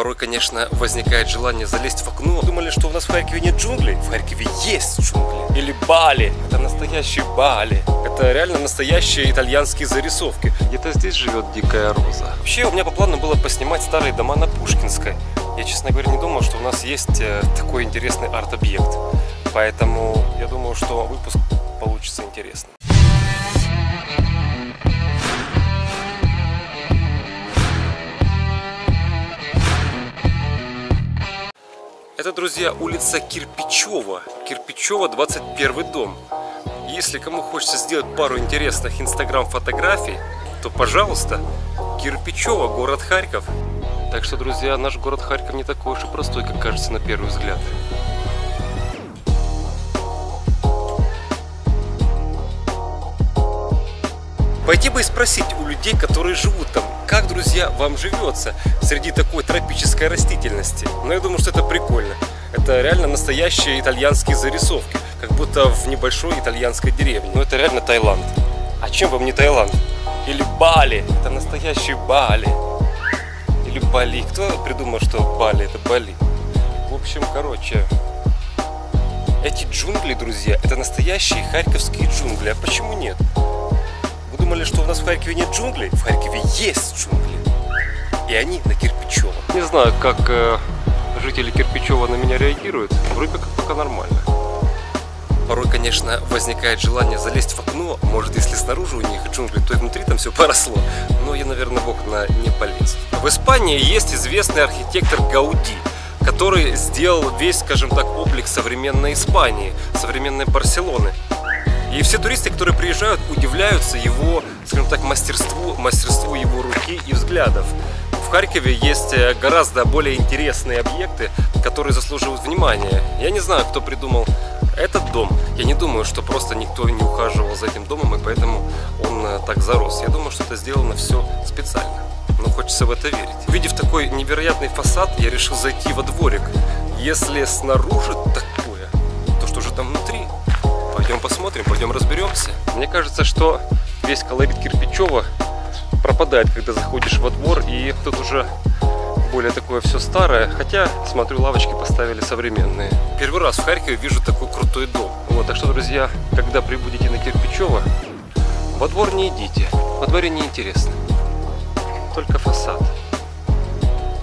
Порой, конечно, возникает желание залезть в окно. Думали, что у нас в Харькове нет джунглей? В Харькове есть джунгли. Или Бали. Это настоящий Бали. Это реально настоящие итальянские зарисовки. Где-то здесь живет дикая роза. Вообще, у меня по плану было поснимать старые дома на Пушкинской. Я, честно говоря, не думал, что у нас есть э, такой интересный арт-объект. Поэтому я думаю, что выпуск получится интересным. Это, друзья, улица Кирпичева. Кирпичева, 21 дом. Если кому хочется сделать пару интересных инстаграм-фотографий, то, пожалуйста, Кирпичева, город Харьков. Так что, друзья, наш город Харьков не такой уж и простой, как кажется на первый взгляд. Пойти бы и спросить у людей, которые живут там, как, друзья, вам живется среди такой тропической растительности. Но я думаю, что это прикольно. Это реально настоящие итальянские зарисовки, как будто в небольшой итальянской деревне. Но это реально Таиланд. А чем вам не Таиланд? Или Бали? Это настоящий Бали. Или Бали. Кто придумал, что Бали это Бали? В общем, короче, эти джунгли, друзья, это настоящие харьковские джунгли. А почему нет? Думали, что у нас в Харькове нет джунглей? В Харькове есть джунгли. И они на Кирпичево. Не знаю, как э, жители Кирпичева на меня реагируют. Вроде как пока нормально. Порой, конечно, возникает желание залезть в окно. Может, если снаружи у них джунгли, то и внутри там все поросло. Но я, наверное, в окна не полез. В Испании есть известный архитектор Гауди который сделал весь, скажем так, облик современной Испании, современной Барселоны. И все туристы, которые приезжают, удивляются его, скажем так, мастерству, мастерству его руки и взглядов. В Харькове есть э, гораздо более интересные объекты, которые заслуживают внимания. Я не знаю, кто придумал этот дом. Я не думаю, что просто никто не ухаживал за этим домом, и поэтому он э, так зарос. Я думаю, что это сделано все специально. Но хочется в это верить. Увидев такой невероятный фасад, я решил зайти во дворик. Если снаружи такое, то что же там внутри? Пойдем посмотрим, пойдем разберемся. Мне кажется, что весь колорит Кирпичева пропадает, когда заходишь во двор, и тут уже более такое все старое, хотя, смотрю, лавочки поставили современные. Первый раз в Харькове вижу такой крутой дом. Вот, так что, друзья, когда прибудете на Кирпичево, во двор не идите, во дворе не интересно, только фасад.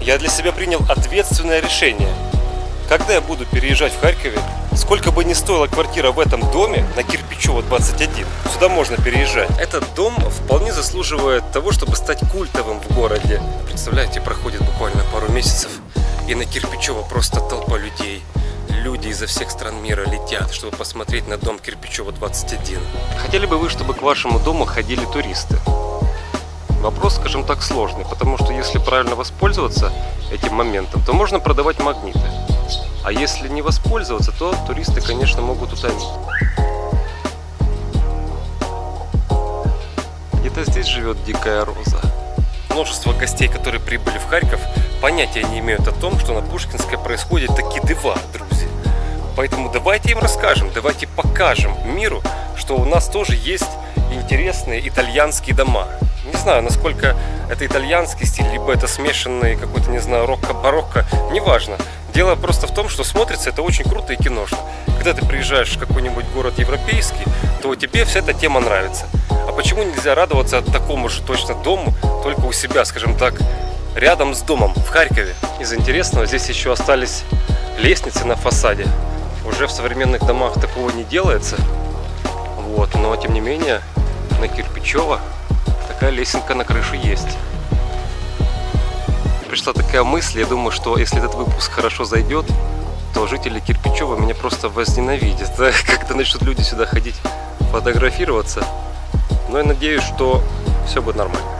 Я для себя принял ответственное решение. Когда я буду переезжать в Харькове, Сколько бы ни стоила квартира в этом доме на Кирпичево 21, сюда можно переезжать. Этот дом вполне заслуживает того, чтобы стать культовым в городе. Представляете, проходит буквально пару месяцев, и на Кирпичево просто толпа людей. Люди изо всех стран мира летят, чтобы посмотреть на дом Кирпичева 21. Хотели бы вы, чтобы к вашему дому ходили туристы? Вопрос, скажем так, сложный, потому что если правильно воспользоваться этим моментом, то можно продавать магниты. А если не воспользоваться, то туристы, конечно, могут утонуть. Где-то здесь живет дикая роза. Множество гостей, которые прибыли в Харьков, понятия не имеют о том, что на Пушкинской происходят такие дива, друзья. Поэтому давайте им расскажем, давайте покажем миру, что у нас тоже есть интересные итальянские дома. Не знаю, насколько это итальянский стиль, либо это смешанный какой-то, не знаю, рокко-барокко, неважно. Дело просто в том, что смотрится это очень круто и киношно. Когда ты приезжаешь в какой-нибудь город европейский, то тебе вся эта тема нравится. А почему нельзя радоваться такому же точно дому, только у себя, скажем так, рядом с домом в Харькове? Из интересного здесь еще остались лестницы на фасаде. Уже в современных домах такого не делается. Вот, но тем не менее на Кирпичева такая лесенка на крыше есть пришла такая мысль, я думаю, что если этот выпуск хорошо зайдет, то жители Кирпичева меня просто возненавидят, когда начнут люди сюда ходить фотографироваться. Но я надеюсь, что все будет нормально.